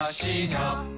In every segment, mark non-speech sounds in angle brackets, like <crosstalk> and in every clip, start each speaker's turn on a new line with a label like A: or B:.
A: 阿西那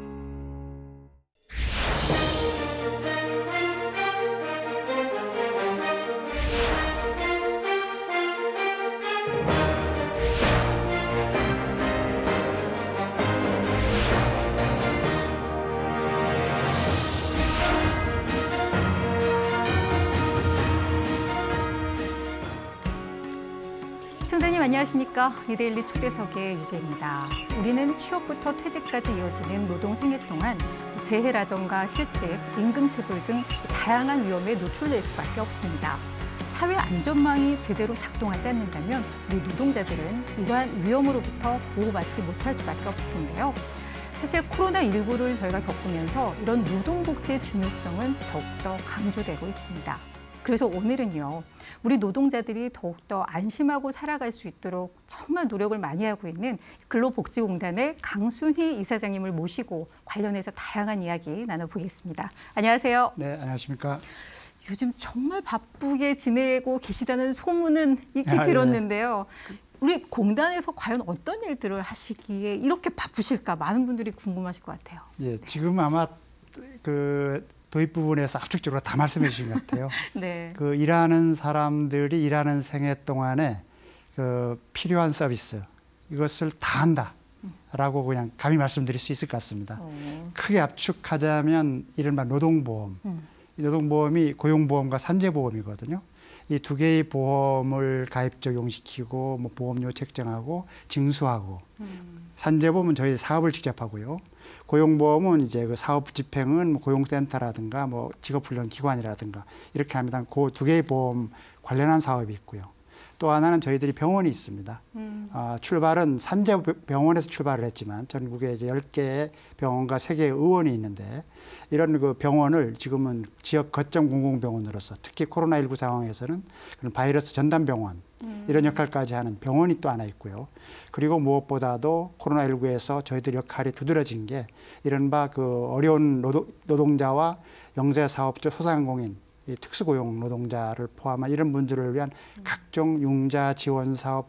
A: 시력
B: 승자님 안녕하십니까? 이데일리 초대석의 유재입니다. 우리는 취업부터 퇴직까지 이어지는 노동 생애 동안 재해라던가 실직, 임금 체불 등 다양한 위험에 노출될 수밖에 없습니다. 사회 안전망이 제대로 작동하지 않는다면 우리 노동자들은 이러한 위험으로부터 보호받지 못할 수밖에 없을 텐데요. 사실 코로나19를 저희가 겪으면서 이런 노동복지의 중요성은 더욱더 강조되고 있습니다. 그래서 오늘은요, 우리 노동자들이 더욱더 안심하고 살아갈 수 있도록 정말 노력을 많이 하고 있는 근로복지공단의 강순희 이사장님을 모시고 관련해서 다양한 이야기 나눠보겠습니다. 안녕하세요.
C: 네, 안녕하십니까.
B: 요즘 정말 바쁘게 지내고 계시다는 소문은 익히
C: 아, 예.
B: 들었는데요. 우리 공단에서 과연 어떤 일들을 하시기에 이렇게 바쁘실까 많은 분들이 궁금하실 것 같아요.
C: 예, 지금 아마 그 도입 부분에서 압축적으로 다 말씀해 주신 것 같아요. <laughs>
B: 네.
C: 그 일하는 사람들이 일하는 생애 동안에 그 필요한 서비스 이것을 다 한다라고 그냥 감히 말씀드릴 수 있을 것 같습니다.
B: 어,
C: 크게 압축하자면 이른바 노동보험.
B: 음.
C: 이 노동보험이 고용보험과 산재보험이거든요. 이 두 개의 보험을 가입 적용시키고 뭐 보험료 책정하고 징수하고
B: 음.
C: 산재보험은 저희 사업을 직접 하고요. 고용보험은 이제 그 사업 집행은 뭐 고용센터라든가 뭐 직업훈련 기관이라든가 이렇게 합니다. 그 두 개의 보험 관련한 사업이 있고요. 또 하나는 저희들이 병원이 있습니다.
B: 음.
C: 아, 출발은 산재병원에서 출발을 했지만 전국에 이제 10개의 병원과 3개의 의원이 있는데 이런 그 병원을 지금은 지역 거점 공공병원으로서 특히 코로나19 상황에서는 그런 바이러스 전담 병원 이런 역할까지 하는 병원이 또 하나 있고요. 그리고 무엇보다도 코로나19에서 저희들 역할이 두드러진 게 이른바 그 어려운 노동, 노동자와 영세 사업자 소상공인 이 특수고용 노동자를 포함한 이런 분들을 위한 각종 융자 지원 사업,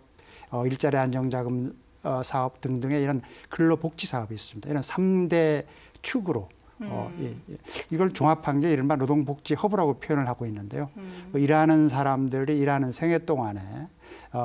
C: 어, 일자리 안정자금 어, 사업 등등의 이런 근로복지 사업이 있습니다. 이런 삼대 축으로 어, 예, 예. 이걸 종합한 게 이른바 노동복지 허브라고 표현을 하고 있는데요. 그 일하는 사람들이 일하는 생애 동안에 어,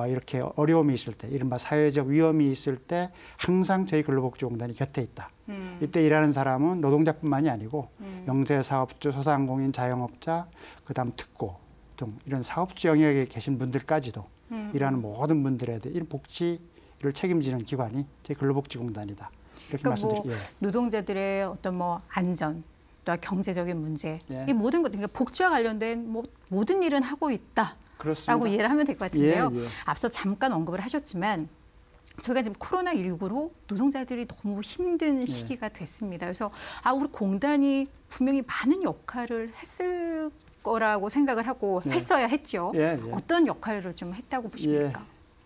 C: 이렇게 어려움이 있을 때, 이른바 사회적 위험이 있을 때 항상 저희 근로복지공단이 곁에 있다.
B: 음.
C: 이때 일하는 사람은 노동자뿐만이 아니고 영세사업주, 소상공인, 자영업자, 그다음 특고 등 이런 사업주 영역에 계신 분들까지도
B: 음.
C: 일하는 모든 분들에 대해 이런 복지를 책임지는 기관이 저희 근로복지공단이다. 이렇게
B: 그러니까 뭐
C: 말씀드리. 예.
B: 노동자들의 어떤 뭐 안전 또 경제적인 문제
C: 예.
B: 이 모든 것 그러니까 복지와 관련된 뭐 모든 일은 하고 있다라고
C: 그렇습니다.
B: 이해를 하면 될 것 같은데요.
C: 예, 예.
B: 앞서 잠깐 언급을 하셨지만 저희가 지금 코로나 19로 노동자들이 너무 힘든
C: 예.
B: 시기가 됐습니다. 그래서 아 우리 공단이 분명히 많은 역할을 했을 거라고 생각을 하고
C: 예.
B: 했어야 했죠.
C: 예, 예.
B: 어떤 역할을 좀 했다고 보십니까?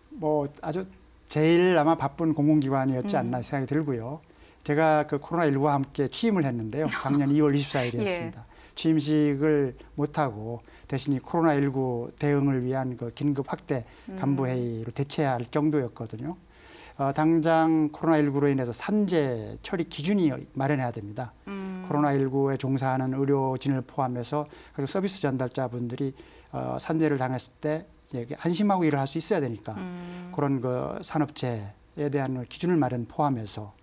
C: 뭐 아주 제일 아마 바쁜 공공기관이었지
B: 음.
C: 않나 생각이 들고요. 제가 그 코로나19와 함께 취임을 했는데요. <laughs> 작년 2월 24일이었습니다.
B: 예.
C: 취임식을 못하고 대신 이 코로나19 대응을 위한 그 긴급 확대
B: 음.
C: 간부회의로 대체할 정도였거든요. 어, 당장 코로나19로 인해서 산재 처리 기준이 마련해야 됩니다.
B: 음.
C: 코로나19에 종사하는 의료진을 포함해서 그리고 서비스 전달자분들이 어, 산재를 당했을 때 안심하고 일을 할 수 있어야 되니까
B: 음.
C: 그런 그 산업재해에 대한 기준을 마련 포함해서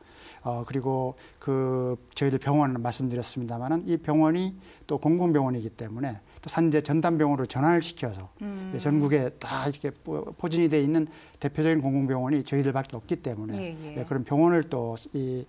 C: 어 그리고 그 저희들 병원 말씀드렸습니다마는 이 병원이 또 공공병원이기 때문에 또 산재 전담병원으로 전환을 시켜서
B: 음.
C: 전국에 다 이렇게 포- 포진이 돼 있는 대표적인 공공병원이 저희들밖에 없기 때문에
B: 예, 예.
C: 예, 그런 병원을 또 이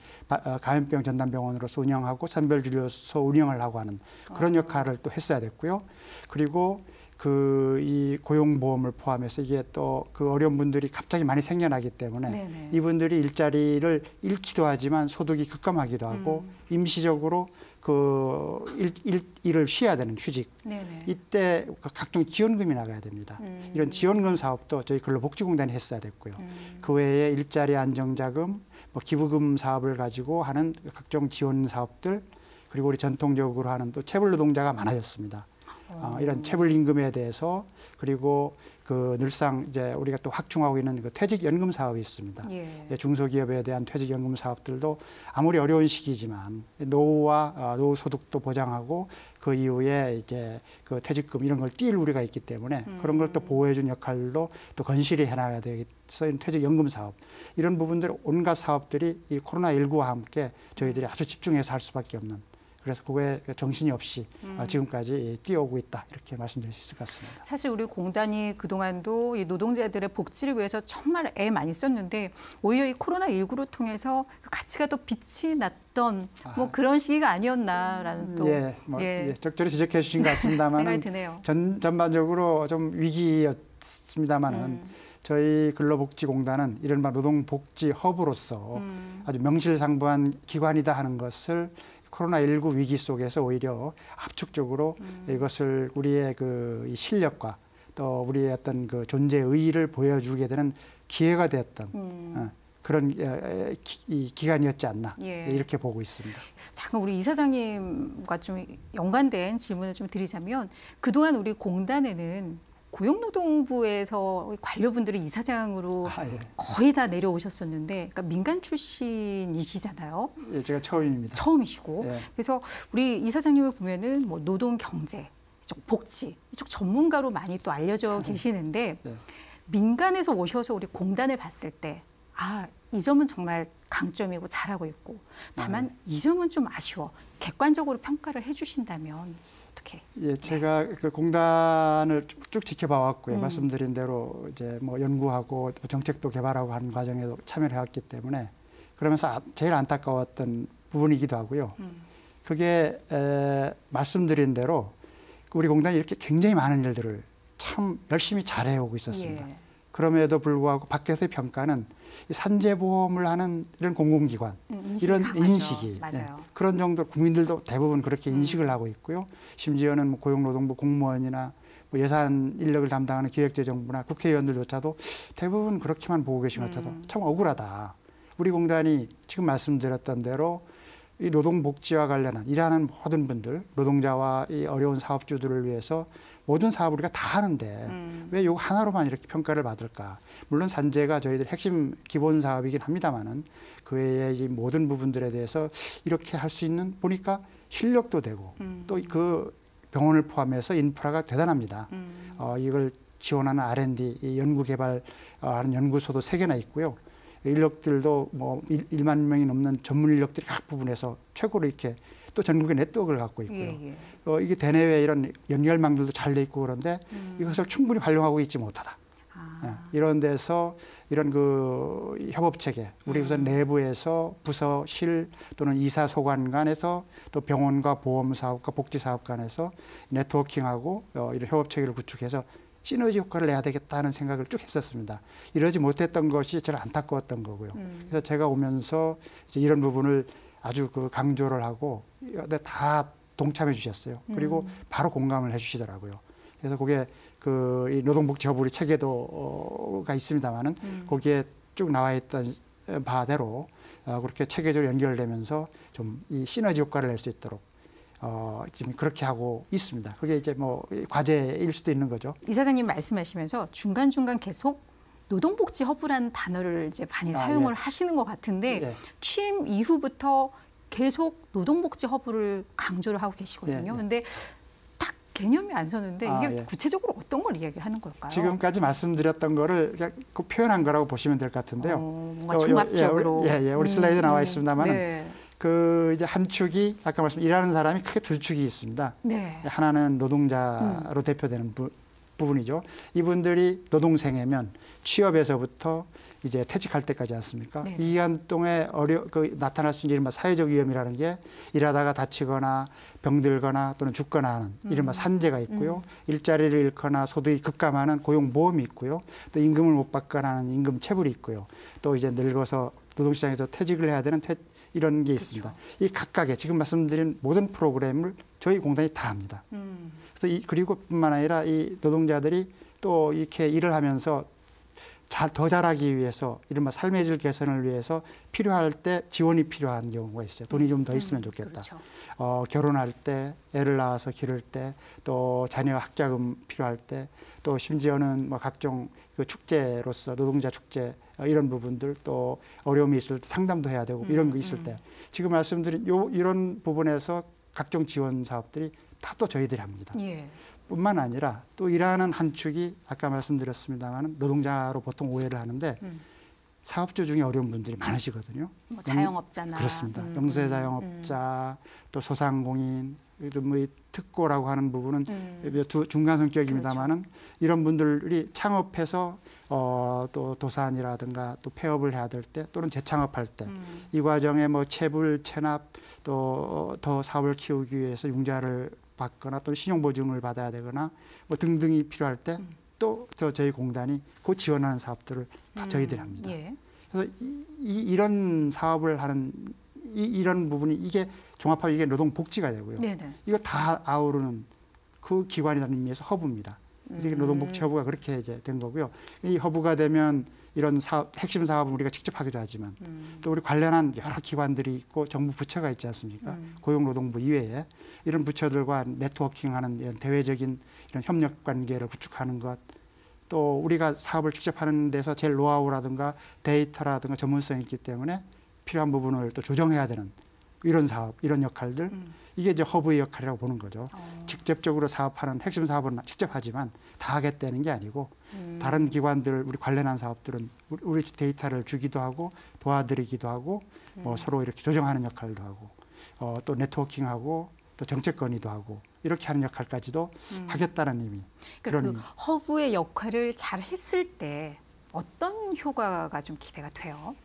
C: 감염병 전담병원으로서 운영하고 선별진료소 운영을 하고 하는 그런
B: 아.
C: 역할을 또 했어야 됐고요. 그리고 그 이 고용보험을 포함해서 이게 또 그 어려운 분들이 갑자기 많이 생겨나기 때문에
B: 네네.
C: 이분들이 일자리를 잃기도 하지만 소득이 급감하기도 하고
B: 음.
C: 임시적으로 그 일, 일, 일을 쉬어야 되는 휴직
B: 네네.
C: 이때 각종 지원금이 나가야 됩니다.
B: 음.
C: 이런 지원금 사업도 저희 근로복지공단이 했어야 됐고요.
B: 음.
C: 그 외에 일자리 안정자금, 뭐 기부금 사업을 가지고 하는 각종 지원 사업들 그리고 우리 전통적으로 하는 또 체불 노동자가 많아졌습니다. 어, 이런 체불 임금에 대해서 그리고 그 늘상 이제 우리가 또 확충하고 있는 그 퇴직 연금 사업이 있습니다.
B: 예.
C: 예, 중소기업에 대한 퇴직 연금 사업들도 아무리 어려운 시기지만 노후와 어, 노후 소득도 보장하고 그 이후에 이제 그 퇴직금 이런 걸 뛸 우리가 있기 때문에 그런 걸 또 보호해준 역할도 또 건실히 해나가야 되겠어 요 퇴직 연금 사업 이런 부분들 온갖 사업들이 이 코로나 19와 함께 저희들이 아주 집중해서 할 수밖에 없는 그래서 그거에 정신이 없이 어, 지금까지 뛰어오고 있다 이렇게 말씀드릴 수 있을 것 같습니다.
B: 사실 우리 공단이 그동안도 이 노동자들의 복지를 위해서 정말 애 많이 썼는데 오히려 이 코로나 19를 통해서 그 가치가 더 빛이 났던 뭐 그런 시기가 아니었나라는 또
C: 예, 뭐
B: 예.
C: 예, 적절히 지적해 주신 것 <laughs> 같습니다만. 전 전반적으로 좀 위기였습니다만은
B: 음.
C: 저희 근로복지공단은 이른바 노동복지 허브로서
B: 음.
C: 아주 명실상부한 기관이다 하는 것을 코로나19 위기 속에서 오히려 압축적으로
B: 음.
C: 이것을 우리의 그이 실력과 또 우리의 어떤 그 존재의 의의를 보여주게 되는 기회가 되었던
B: 음.
C: 어, 그런 기, 이 기간이었지 않나
B: 예.
C: 이렇게 보고 있습니다.
B: 잠깐 우리 이사장님과 좀 연관된 질문을 좀 드리자면 그동안 우리 공단에는 고용노동부에서 관료분들이 이사장으로
C: 아, 예.
B: 거의 다 내려오셨었는데 그러니까 민간 출신이시잖아요.
C: 예, 제가 처음입니다.
B: 처음이시고
C: 예.
B: 그래서 우리 이사장님을 보면은 뭐 노동 경제 이쪽 복지 이쪽 전문가로 많이 또 알려져 계시는데
C: 예.
B: 민간에서 오셔서 우리 공단을 봤을 때 아, 이 점은 정말 강점이고 잘하고 있고 다만 이 점은 좀 아쉬워. 객관적으로 평가를 해 주신다면 어떻게?
C: 예, 제가 그 공단을 쭉쭉 지켜봐 왔고요.
B: 음.
C: 말씀드린 대로 이제 뭐 연구하고 또 정책도 개발하고 하는 과정에도 참여를 해왔기 때문에 그러면서 아- 제일 안타까웠던 부분이기도 하고요.
B: 음.
C: 그게 에, 말씀드린 대로 우리 공단이 이렇게 굉장히 많은 일들을 참 열심히 잘해오고 있었습니다.
B: 예.
C: 그럼에도 불구하고 밖에서의 평가는 이 산재보험을 하는 이런 공공기관
B: 음,
C: 이런
B: 강하죠.
C: 인식이 네. 그런 정도 국민들도 대부분 그렇게
B: 음.
C: 인식을 하고 있고요. 심지어는 뭐 고용노동부 공무원이나 뭐 예산 인력을 담당하는 기획재정부나 국회의원들조차도 대부분 그렇게만 보고 계신 것 같아서
B: 음.
C: 참 억울하다. 우리 공단이 지금 말씀드렸던 대로 이 노동복지와 관련한 일하는 모든 분들, 노동자와 이 어려운 사업주들을 위해서 모든 사업을 우리가 다 하는데
B: 음.
C: 왜 요거 하나로만 이렇게 평가를 받을까? 물론 산재가 저희들 핵심 기본 사업이긴 합니다만은 그 외에 이 모든 부분들에 대해서 이렇게 할 수 있는 보니까 실력도 되고
B: 음.
C: 또그 병원을 포함해서 인프라가 대단합니다.
B: 음.
C: 어, 이걸 지원하는 R&D, 이 연구개발 어, 하는 연구소도 세 개나 있고요. 인력들도 뭐 1, 만 명이 넘는 전문 인력들이 각 부분에서 최고로 이렇게 또 전국의 네트워크를 갖고 있고요.
B: 예, 예.
C: 어, 이게 대내외 이런 연결망들도 잘 돼 있고 그런데
B: 음.
C: 이것을 충분히 활용하고 있지 못하다.
B: 아.
C: 예, 이런 데서 이런 그 협업 체계, 우리 우선 내부에서 부서, 실 또는 이사 소관 간에서 또 병원과 보험 사업과 복지 사업 간에서 네트워킹하고 어, 이런 협업 체계를 구축해서 시너지 효과를 내야 되겠다는 생각을 쭉 했었습니다. 이러지 못했던 것이 제일 안타까웠던 거고요.
B: 음.
C: 그래서 제가 오면서 이제 이런 부분을 아주 그 강조를 하고 네, 다 동참해 주셨어요. 그리고 바로 공감을 해 주시더라고요. 그래서 그게 그이 노동복지허브리 체계도가 있습니다만은
B: 음.
C: 거기에 쭉 나와 있던 바대로 어, 그렇게 체계적으로 연결되면서 좀 이 시너지 효과를 낼 수 있도록 어, 지금 그렇게 하고 있습니다. 그게 이제 뭐 과제일 수도 있는 거죠.
B: 이사장님 말씀하시면서 중간 중간 계속 노동복지 허브라는 단어를 이제 많이
C: 아,
B: 사용을
C: 예.
B: 하시는 것 같은데
C: 예.
B: 취임 이후부터 계속 노동복지 허브를 강조를 하고 계시거든요.
C: 예, 예.
B: 근데 딱 개념이 안 서는데
C: 아,
B: 이게
C: 예.
B: 구체적으로 어떤 걸 이야기를 하는 걸까요?
C: 지금까지 말씀드렸던 거를 그냥 그 표현한 거라고 보시면 될 것 같은데요.
B: 어, 뭔가 종합적으로.
C: 예, 예, 우리 슬라이드 나와 있습니다만은
B: 네.
C: 그 이제 한 축이 아까 말씀 일하는 사람이 크게 두 축이 있습니다.
B: 네.
C: 하나는
B: 음.
C: 노동자로 대표되는 부, 부분이죠. 이분들이 노동생이면 취업에서부터 이제 퇴직할 때까지 않습니까?
B: 네.
C: 이 기간 동안에 어려 그 나타날 수 있는 이른바 사회적 위험이라는 게 일하다가 다치거나 병들거나 또는 죽거나 하는
B: 음.
C: 이른바 산재가 있고요. 일자리를 잃거나 소득이 급감하는 고용보험이 있고요. 또 임금을 못 받거나 하는 임금 체불이 있고요. 또 이제 늙어서 노동시장에서 퇴직을 해야 되는 퇴, 이런 게 있습니다. 이 각각의 지금 말씀드린 모든 프로그램을 저희 공단이 다 합니다.
B: 음.
C: 그래서 이, 그리고 뿐만 아니라 이 노동자들이 또 이렇게 일을 하면서 잘, 더 잘하기 위해서 이른바 삶의 질 개선을 위해서 필요할 때 지원이 필요한 경우가 있어요. 돈이 좀 더 있으면 좋겠다.
B: 그렇죠.
C: 어, 결혼할 때, 애를 낳아서 기를 때, 또 자녀 학자금 필요할 때, 또 심지어는 뭐 각종 그 축제로서 노동자 축제 어, 이런 부분들 또 어려움이 있을 때 상담도 해야 되고 이런 거 있을 때 지금 말씀드린 요 이런 부분에서 각종 지원 사업들이 다 또 저희들이 합니다.
B: 예.
C: 뿐만 아니라 또 일하는 한 축이 아까 말씀드렸습니다만 노동자로 보통 오해를 하는데
B: 음.
C: 사업주 중에 어려운 분들이 많으시거든요.
B: 뭐 자영업자나
C: 그렇습니다.
B: 음,
C: 영세
B: 음,
C: 자영업자 또 소상공인 뭐이 특고라고 하는 부분은
B: 음.
C: 두 중간 성격입니다만은 이런 분들이 창업해서 어, 또 도산이라든가 또 폐업을 해야 될 때 또는 재창업할 때이
B: 음.
C: 과정에 뭐 체불 체납 또 더 사업을 키우기 위해서 융자를 받거나 또 신용보증을 받아야 되거나 뭐 등등이 필요할 때
B: 음.
C: 또저 저희 공단이 그 지원하는 사업들을 다 저희들이 합니다.
B: 예.
C: 그래서 이, 이, 이런 사업을 하는 이, 이런 부분이 이게 종합하면 이게 노동복지가 되고요.
B: 네네.
C: 이거 다 아우르는 그 기관이라는 의미에서 허브입니다. 그래서
B: 음.
C: 노동복지 허브가 그렇게 이제 된 거고요. 이 허브가 되면 이런 사업, 핵심 사업은 우리가 직접 하기도 하지만
B: 음.
C: 또 우리 관련한 여러 기관들이 있고 정부 부처가 있지 않습니까?
B: 음.
C: 고용노동부 이외에 이런 부처들과 네트워킹하는 이런 대외적인 이런 협력 관계를 구축하는 것. 또 우리가 사업을 직접 하는 데서 제일 노하우라든가 데이터라든가 전문성이 있기 때문에 필요한 부분을 또 조정해야 되는 이런 사업, 이런 역할들
B: 음.
C: 이게 이제 허브의 역할이라고 보는 거죠.
B: 어.
C: 직접적으로 사업하는 핵심 사업은 직접 하지만 다 하겠다는 게 아니고
B: 음.
C: 다른 기관들 우리 관련한 사업들은 우리- 데이터를 주기도 하고 도와드리기도 하고 뭐
B: 음.
C: 서로 이렇게 조정하는 역할도 하고 어, 또 네트워킹하고 또 정책 건의도 하고 이렇게 하는 역할까지도
B: 음.
C: 하겠다는 의미.
B: 그러니까
C: 그런-
B: 그 허브의 역할을 잘 했을 때 어떤 효과가 좀 기대가 돼요?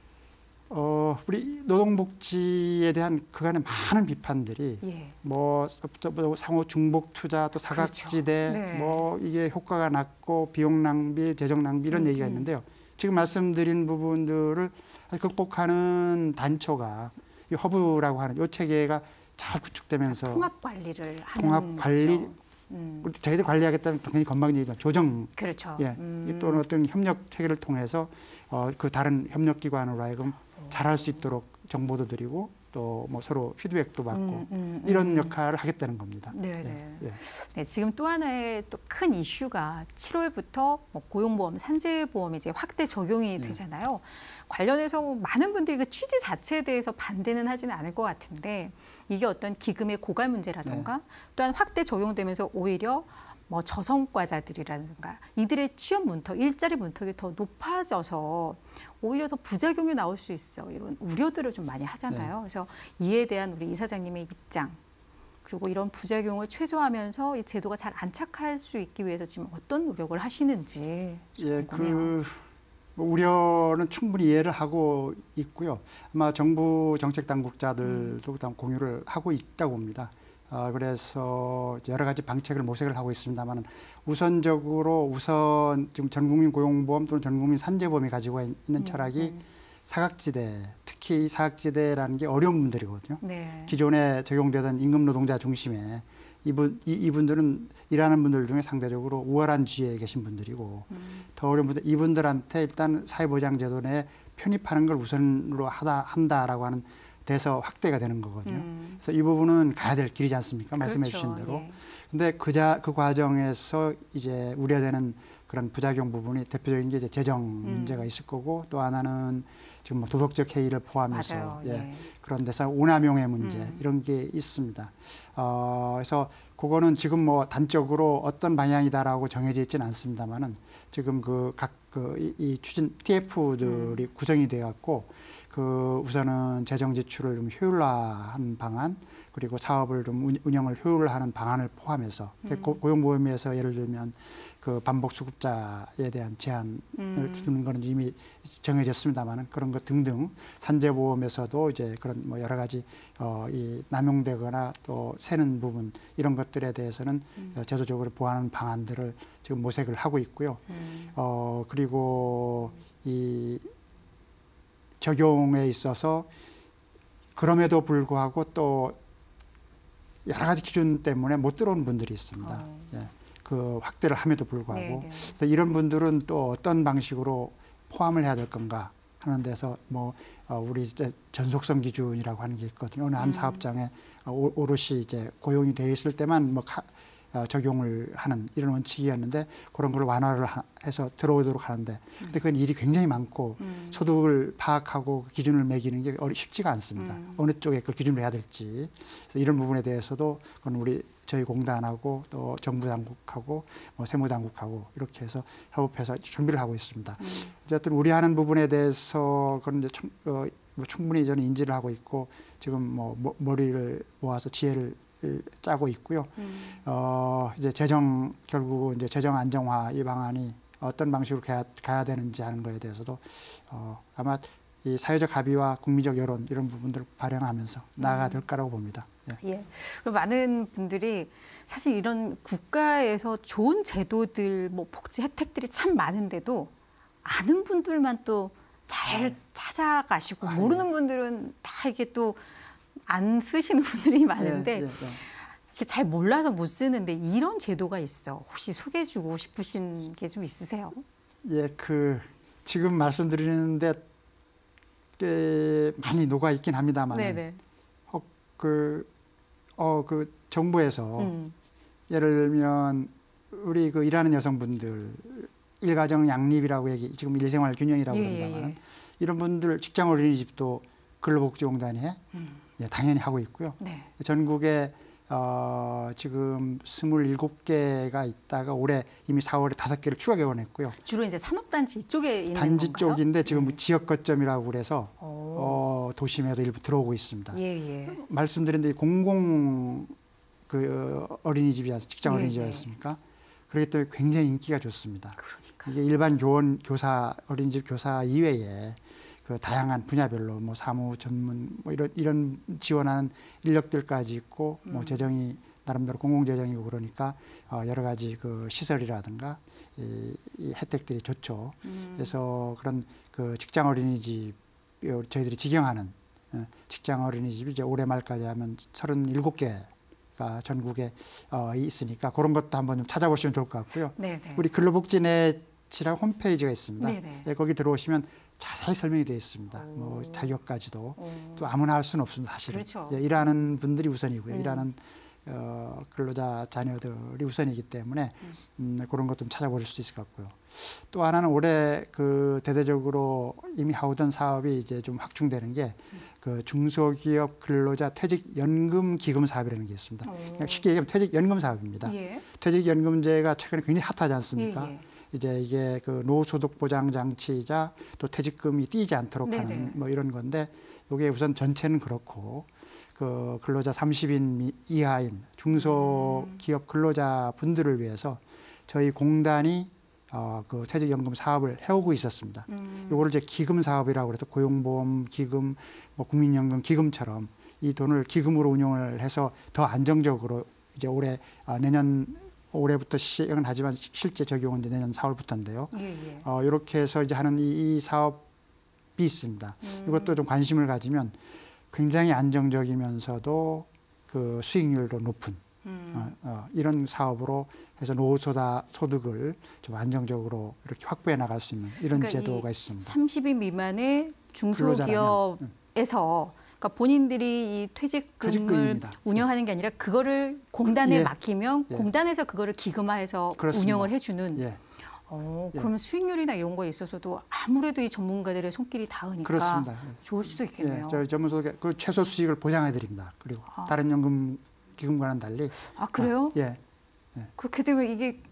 C: 어, 우리 노동복지에 대한 그간의 많은 비판들이
B: 예.
C: 뭐또뭐 상호 중복 투자 또 사각지대
B: 그렇죠. 네.
C: 뭐 이게 효과가 낮고 비용 낭비 재정 낭비 이런
B: 음,
C: 얘기가
B: 음.
C: 있는데요. 지금 말씀드린 부분들을 극복하는 단초가 이 허브라고 하는 요 체계가 잘 구축되면서
B: 통합 관리를 하는
C: 통합 관리-
B: 거죠. 음.
C: 우리 저희들 관리하겠다는 당연히 건방지지만 조정
B: 그렇죠.
C: 예,
B: 음.
C: 이 또는 어떤 협력 체계를 통해서 어, 그 다른 협력 기관으로 하여금 잘할 수 있도록 정보도 드리고 또뭐 서로 피드백도 받고
B: 음, 음,
C: 이런
B: 음.
C: 역할을 하겠다는 겁니다.
B: 네, 네.
C: 예, 예.
B: 네, 지금 또 하나의 또 큰 이슈가 7월부터 뭐 고용보험, 산재보험이 이제 확대 적용이
C: 네.
B: 되잖아요. 관련해서 많은 분들이 그 취지 자체에 대해서 반대는 하지는 않을 것 같은데 이게 어떤 기금의 고갈 문제라던가
C: 네.
B: 또한 확대 적용되면서 오히려 뭐 저성과자들이라든가 이들의 취업 문턱, 일자리 문턱이 더 높아져서 오히려 더 부작용이 나올 수 있어 이런 우려들을 좀 많이
C: 네.
B: 하잖아요. 그래서 이에 대한 우리 이사장님의 입장 그리고 이런 부작용을 최소화하면서 이 제도가 잘 안착할 수 있기 위해서 지금 어떤 노력을 하시는지 좀
C: 예,
B: 궁금해요.
C: 그 우려는 충분히 이해를 하고 있고요. 아마 정부 정책 당국자들도
B: 음.
C: 다 공유를 하고 있다고 봅니다. 아, 그래서 여러 가지 방책을 모색을 하고 있습니다만 우선적으로 우선 지금 전국민 고용보험 또는 전국민 산재보험이 가지고 있는
B: 음,
C: 철학이
B: 음.
C: 사각지대, 특히 이 사각지대라는 게 어려운 분들이거든요.
B: 네.
C: 기존에 적용되던 임금 노동자 중심에 이분 이, 이분들은 일하는 분들 중에 상대적으로 우월한 지위에 계신 분들이고
B: 음.
C: 더 어려운 분들 이분들한테 일단 사회보장제도 내에 편입하는 걸 우선으로 하다 한다라고 하는 데서 확대가 되는 거거든요.
B: 음.
C: 그래서 이 부분은 가야 될 길이지 않습니까? 말씀해
B: 그렇죠.
C: 주신 대로.
B: 예.
C: 근데 그자 그 과정에서 이제 우려되는 그런 부작용 부분이 대표적인 게 이제 재정
B: 음.
C: 문제가 있을 거고 또 하나는 지금 뭐 도덕적 해이를 포함해서
B: 맞아요.
C: 예.
B: 예.
C: 그런 데서 오남용의 문제
B: 음.
C: 이런 게 있습니다. 어, 그래서 그거는 지금 뭐 단적으로 어떤 방향이다라고 정해져 있지는 않습니다만은 지금 그 각그이 추진 TF들이
B: 음.
C: 구성이 돼 갖고 그 우선은 재정 지출을 좀 효율화한 방안 그리고 사업을 좀 운- 운영을 효율화하는 방안을 포함해서
B: 음.
C: 고- 고용보험에서 예를 들면 그 반복 수급자에 대한 제한을
B: 음.
C: 두는 거는 이미 정해졌습니다만은 그런 것 등등 산재보험에서도 이제 그런 뭐 여러 가지 어이 남용되거나 또 새는 부분 이런 것들에 대해서는
B: 음.
C: 어, 제도적으로 보완하는 방안들을 지금 모색을 하고 있고요.
B: 음.
C: 어 그리고 이 적용에 있어서 그럼에도 불구하고 또 여러 가지 기준 때문에 못 들어온 분들이 있습니다.
B: 어.
C: 예. 그 확대를 함에도 불구하고
B: 네, 네.
C: 이런 분들은 또 어떤 방식으로 포함을 해야 될 건가 하는 데서 뭐 어, 우리 이제 전속성 기준이라고 하는 게 있거든요. 어느 한
B: 음.
C: 사업장에 어, 오- 오롯이 이제 고용이 되어 있을 때만 뭐 가, 어, 적용을 하는 이런 원칙이었는데 그런 걸 완화를 하, 해서 들어오도록 하는데 근데 그건 일이 굉장히 많고
B: 음.
C: 소득을 파악하고 그 기준을 매기는 게 쉽지가 않습니다.
B: 음.
C: 어느 쪽에 그걸 기준을 해야 될지 그래서 이런 부분에 대해서도 그건 우리 저희 공단하고 또 정부 당국하고 뭐 세무 당국하고 이렇게 해서 협업해서 준비를 하고 있습니다.
B: 음.
C: 어쨌든 우리 하는 부분에 대해서 그런 이제 충, 어, 뭐 충분히 저는 인지를 하고 있고 지금 뭐 머- 머리를 모아서 지혜를 짜고 있고요.
B: 음.
C: 어, 이제 재정 결국 이제 재정 안정화 이 방안이 어떤 방식으로 가야, 가야 되는지 하는 거에 대해서도 어, 아마 이 사회적 합의와 국민적 여론 이런 부분들을 발행하면서 나아가야 될 거라고 봅니다. 예.
B: 예. 그리고 많은 분들이 사실 이런 국가에서 좋은 제도들, 뭐 복지 혜택들이 참 많은데도 아는 분들만 또 잘 찾아가시고
C: 아,
B: 모르는 분들은 다 이게 또 안 쓰시는 <laughs> 분들이 많은데
C: 예, 예, 예.
B: 이게 잘 몰라서 못 쓰는데 이런 제도가 있어. 혹시 소개해주고 싶으신 게 좀 있으세요?
C: 예, 그 지금 말씀드리는데 꽤 많이 녹아 있긴 합니다만
B: 네네.
C: 그, 어, 그 정부에서
B: 음.
C: 예를 들면 우리 그 일하는 여성분들 일가정 양립이라고 얘기 지금 일생활 균형이라고
B: 예,
C: 그런다만
B: 예,
C: 이런 분들 직장 어린이집도 근로복지공단이 해?
B: 음.
C: 예, 당연히 하고 있고요.
B: 네.
C: 전국에 어, 지금 27개가 있다가 올해 이미 4월에 다섯 개를 추가 개원했고요.
B: 주로 이제 산업단지 이쪽에 있는
C: 단지
B: 건가요?
C: 쪽인데 지금
B: 네.
C: 지역 거점이라고 그래서
B: 오.
C: 어, 도심에도 일부 들어오고 있습니다.
B: 예, 예.
C: 말씀드린 데 공공 그 어린이집이 었 직장
B: 예,
C: 어린이집이었습니까? 그렇기 때문에 굉장히 인기가 좋습니다.
B: 그러니까.
C: 이게 일반 교원 교사 어린이집 교사 이외에 그 다양한 분야별로 뭐 사무 전문 뭐 이런 이런 지원하는 인력들까지 있고 뭐
B: 음.
C: 재정이 나름대로 공공 재정이고 그러니까 어 여러 가지 그 시설이라든가 이, 이 혜택들이 좋죠.
B: 음.
C: 그래서 그런 그 직장 어린이집 요 저희들이 직영하는 어, 직장 어린이집이 이제 올해 말까지 하면 37개가 전국에 어 있으니까 그런 것도 한번 좀 찾아보시면 좋을 것 같고요.
B: 네, 네.
C: 우리 근로복지넷이라고 홈페이지가 있습니다.
B: 네네.
C: 예, 거기 들어오시면 자세히 설명이 되어 있습니다.
B: 오.
C: 뭐 자격까지도
B: 어.
C: 또 아무나 할 수는 없습니다. 사실은
B: 그렇죠.
C: 예, 일하는 분들이 우선이고요.
B: 음.
C: 일하는 어, 근로자 자녀들이 우선이기 때문에 음, 그런 것 좀 찾아보실 수 있을 것 같고요. 또 하나는 올해 그 대대적으로 이미 하우던 사업이 이제 좀 확충되는 게 그 중소기업 근로자 퇴직 연금 기금 사업이라는 게 있습니다.
B: 오.
C: 그냥 쉽게 얘기하면 퇴직 연금 사업입니다.
B: 예.
C: 퇴직 연금제가 최근에 굉장히 핫하지 않습니까?
B: 예, 예.
C: 이제 이게 그 노소득 보장 장치이자 또 퇴직금이 뛰지 않도록
B: 네네.
C: 하는 뭐 이런 건데 이게 우선 전체는 그렇고 그 근로자 30인 미, 이하인 중소기업
B: 음.
C: 근로자 분들을 위해서 저희 공단이 어, 그 퇴직연금 사업을 해오고 있었습니다.
B: 음.
C: 요거를 이제 기금 사업이라고 그래서 고용보험 기금, 뭐 국민연금 기금처럼 이 돈을 기금으로 운용을 해서 더 안정적으로 이제 올해 아, 내년 올해부터 시행은 하지만 시- 실제 적용은 이제 내년 4월부터인데요.
B: 예, 예.
C: 어, 이렇게 해서 이제 하는 이, 이 사업이 있습니다.
B: 음.
C: 이것도 좀 관심을 가지면 굉장히 안정적이면서도 그 수익률도 높은
B: 음.
C: 어, 어, 이런 사업으로 해서 노소다 소득을 좀 안정적으로 이렇게 확보해 나갈 수 있는 이런
B: 그러니까
C: 제도가
B: 이
C: 있습니다.
B: 30인 미만의 중소기업에서 그러니까 본인들이 이 퇴직금을. 운영하는 게 아니라 그거를 공단에
C: 예.
B: 맡기면
C: 예.
B: 공단에서 그거를 기금화해서
C: 그렇습니다.
B: 운영을 해주는.
C: 예,
B: 어,
C: 예.
B: 그러면 수익률이나 이런 거에 있어서도 아무래도 이 전문가들의 손길이 닿으니까
C: 그렇습니다. 예.
B: 좋을 수도 있겠네요.
C: 예, 저희 전문소득 그 최소 수익을 보장해 드립니다. 그리고
B: 아.
C: 다른 연금 기금과는 달리
B: 아 그래요?
C: 아, 예,
B: 그렇게 되면 이게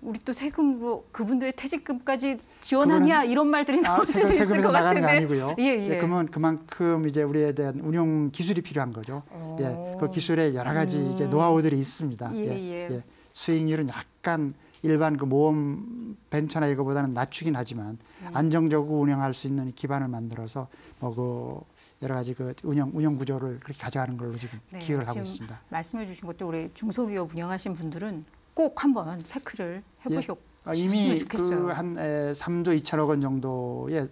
B: 우리 또 세금으로 그분들의 퇴직금까지 지원하냐 이런 말들이 나올 수도
C: 세금,
B: 있을 것 같은데.
C: 게 아니고요. <laughs>
B: 예, 예.
C: 그러면 그만큼 이제 우리에 대한 운용 기술이 필요한 거죠. 예, 그 기술에 여러 가지 이제
B: 음.
C: 노하우들이 있습니다.
B: 예, 예.
C: 수익률은 약간 일반 그 모험 벤처나 이거보다는 낮추긴 하지만
B: 음.
C: 안정적으로 운영할 수 있는 기반을 만들어서 뭐그 여러 가지 그 운영 운영 구조를 그렇게 가져가는 걸로 지금
B: 네,
C: 기획을 하고 있습니다.
B: 말씀해 주신 것도 우리 중소기업 운영하신 분들은 꼭 한번 체크를 해보셨으면
C: 아, 이미
B: 좋겠어요.
C: 그 한 3조 2천억 원 정도의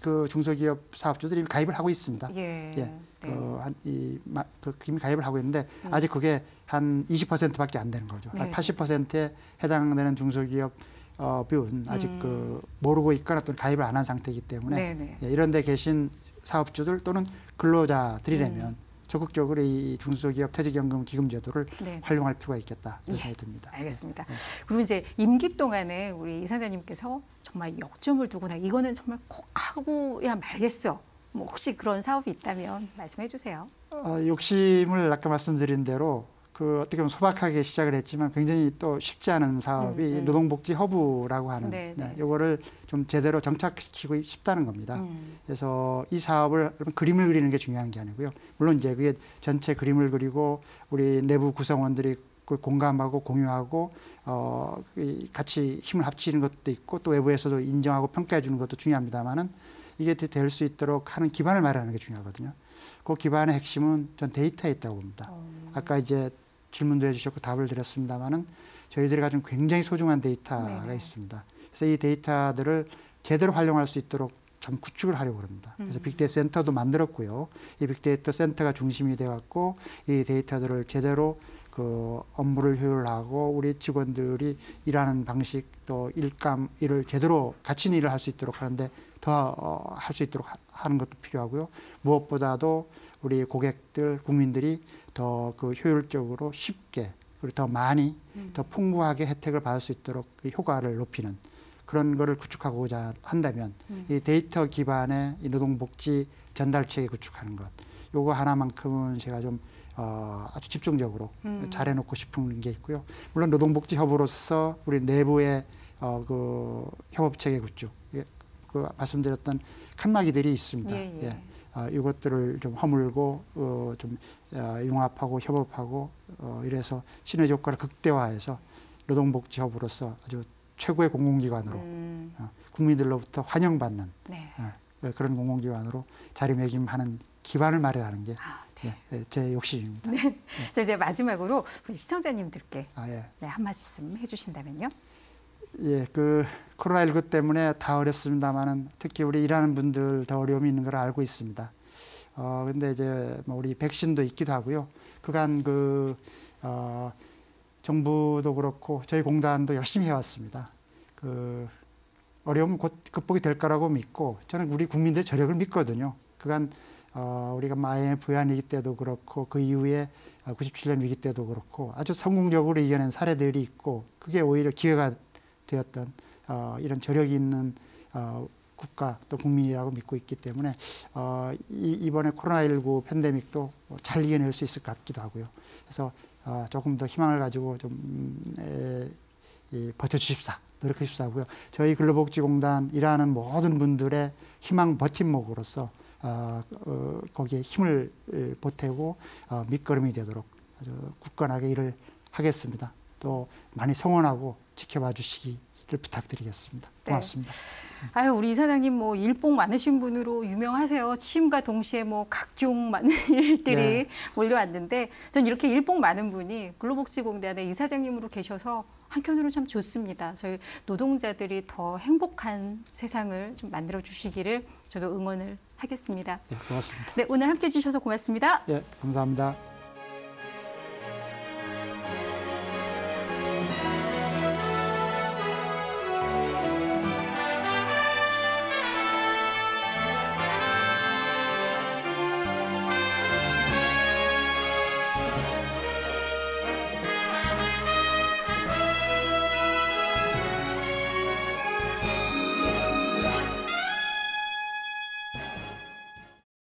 C: 그 중소기업 사업주들이 이미 가입을 하고 있습니다.
B: 예.
C: 예.
B: 네.
C: 그, 한, 이, 마, 그, 이미 가입을 하고 있는데
B: 음.
C: 아직 그게 한 20%밖에 안 되는 거죠.
B: 네.
C: 한 80%에 해당되는 중소기업 어, 분 아직
B: 음.
C: 그 모르고 있거나 또는 가입을 안 한 상태이기 때문에
B: 네네.
C: 예, 이런 데 계신 사업주들 또는 근로자들이라면
B: 음.
C: 적극적으로 이 중소기업 퇴직연금 기금 제도를
B: 네.
C: 활용할 필요가 있겠다 이런
B: 예.
C: 생각이 듭니다.
B: 알겠습니다. 그리고 이제 임기 동안에 우리 이사장님께서 정말 역점을 두거나 이거는 정말 꼭 하고야 말겠어. 뭐 혹시 그런 사업이 있다면 말씀해 주세요.
C: 어, 욕심을 아까 말씀드린 대로 그 어떻게 보면 소박하게 시작을 했지만 굉장히 또 쉽지 않은 사업이
B: 음, 음.
C: 노동복지 허브라고 하는
B: 네,
C: 네,
B: 네.
C: 요거를 좀 제대로 정착시키고 싶다는 겁니다.
B: 음.
C: 그래서 이 사업을 그림을 그리는 게 중요한 게 아니고요. 물론 이제 그게 전체 그림을 그리고 우리 내부 구성원들이 그 공감하고 공유하고 어, 이 같이 힘을 합치는 것도 있고 또 외부에서도 인정하고 평가해 주는 것도 중요합니다만은 이게 될 수 있도록 하는 기반을 마련하는 게 중요하거든요. 그 기반의 핵심은 전 데이터에 있다고 봅니다.
B: 어,
C: 아까 이제 질문도 해주셨고 답을 드렸습니다만은 저희들이 가진 굉장히 소중한 데이터가
B: 네네.
C: 있습니다. 그래서 이 데이터들을 제대로 활용할 수 있도록 좀 구축을 하려고 합니다. 그래서
B: 음.
C: 빅데이터 센터도 만들었고요. 이 빅데이터 센터가 중심이 돼 갖고 이 데이터들을 제대로 그 업무를 효율하고 우리 직원들이 일하는 방식 또 일감 일을 제대로 있는 일을 할 수 있도록 하는데 더 할 수 있도록 하- 하는 것도 필요하고요. 무엇보다도 우리 고객들 국민들이 더 그 효율적으로 쉽게 그리고 더 많이
B: 음.
C: 더 풍부하게 혜택을 받을 수 있도록 그 효과를 높이는 그런 거를 구축하고자 한다면
B: 음.
C: 이 데이터 기반의 이 노동복지 전달 체계 구축하는 것 요거 하나만큼은 제가 좀 어, 아주 집중적으로
B: 음.
C: 잘 해놓고 싶은 게 있고요. 물론 노동복지 협으로서 우리 내부의 어, 그 협업 체계 구축 예, 그 말씀드렸던 칸막이들이 있습니다.
B: 예, 예.
C: 어, 이것들을 좀 허물고 어, 좀 어, 융합하고 협업하고 어, 이래서 시너지 효과를 극대화해서 노동복지협으로서 아주 최고의 공공기관으로
B: 음,
C: 어, 국민들로부터 환영받는
B: 네.
C: 어, 그런 공공기관으로 자리매김하는 기반을 마련하는 게
B: 아, 네.
C: 예, 예, 제 욕심입니다.
B: 자, 이제 마지막으로 우리 시청자님들께
C: 아, 예.
B: 네, 한 말씀 해주신다면요.
C: 예, 그 코로나19 때문에 다 어렵습니다만은 특히 우리 일하는 분들 더 어려움이 있는 걸 알고 있습니다. 어, 근데 이제 뭐 우리 백신도 있기도 하고요. 그간 그, 어, 정부도 그렇고 저희 공단도 열심히 해왔습니다. 그 어려움 곧 극복이 될 거라고 믿고 저는 우리 국민들의 저력을 믿거든요. 그간 어, 우리가 마의 부양위기 때도 그렇고 그 이후에 97년 위기 때도 그렇고 아주 성공적으로 이겨낸 사례들이 있고 그게 오히려 기회가 되었던 어, 이런 저력이 있는 어, 국가 또 국민이라고 믿고 있기 때문에 어, 이, 이번에 코로나19 팬데믹도 잘 이겨낼 수 있을 것 같기도 하고요. 그래서 어, 조금 더 희망을 가지고 좀 음, 에, 이, 버텨주십사 노력하십사고요. 저희 근로복지공단 일하는 모든 분들의 희망 버팀목으로서 어, 어, 거기에 힘을 에, 보태고 어, 밑거름이 되도록 아주 굳건하게 일을 하겠습니다. 또 많이 성원하고 지켜봐 주시기를 부탁드리겠습니다.
B: 네.
C: 고맙습니다.
B: 아유 우리 이사장님 뭐 일복 많으신 분으로 유명하세요. 취임과 동시에 뭐 각종 많은 <laughs> 일들이
C: 네.
B: 몰려왔는데 전 이렇게 일복 많은 분이 근로복지공단의 이사장님으로 계셔서 한편으로 참 좋습니다. 저희 노동자들이 더 행복한 세상을 좀 만들어 주시기를 저도 응원을 하겠습니다.
C: 예, 고맙습니다.
B: 네 오늘 함께 해 주셔서 고맙습니다.
C: 예, 감사합니다.